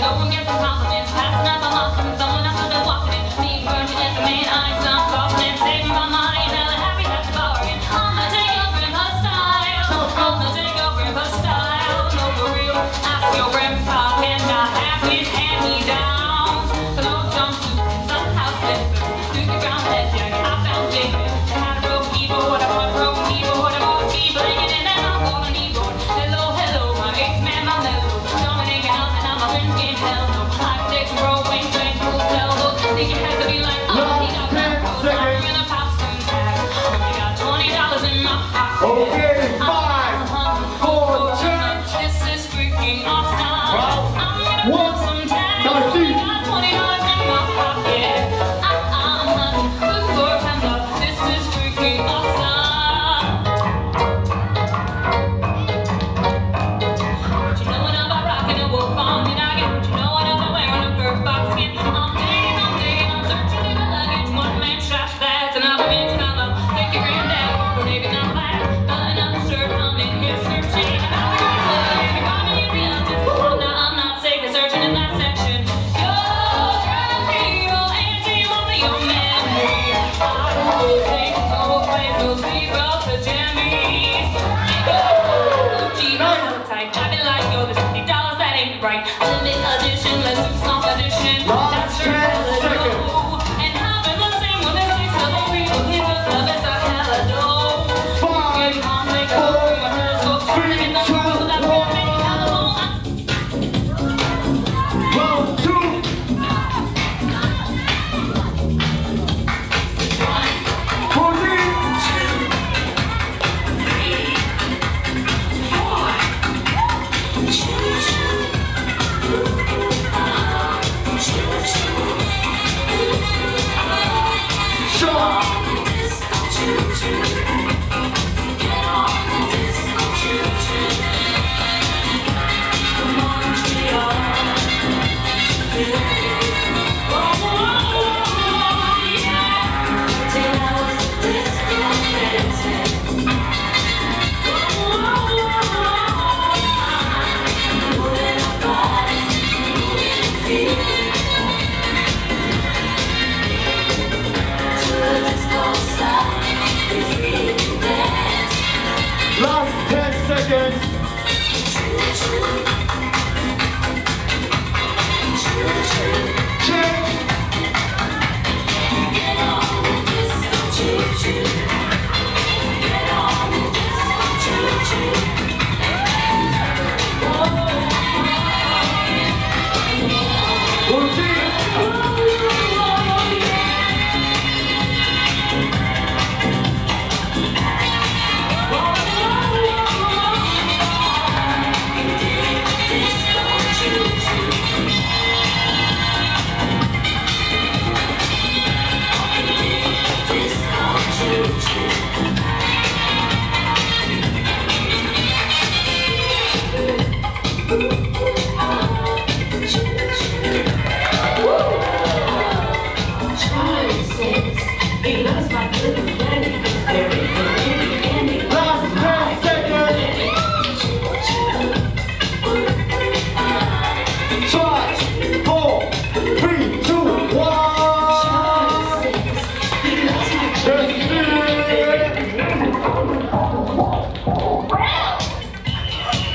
여러분 morning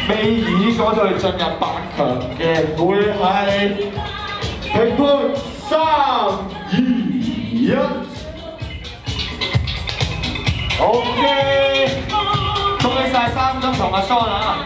未以嗰隊進入八強嘅會係評判三二一，OK，恭喜晒三中同阿 Son 啊！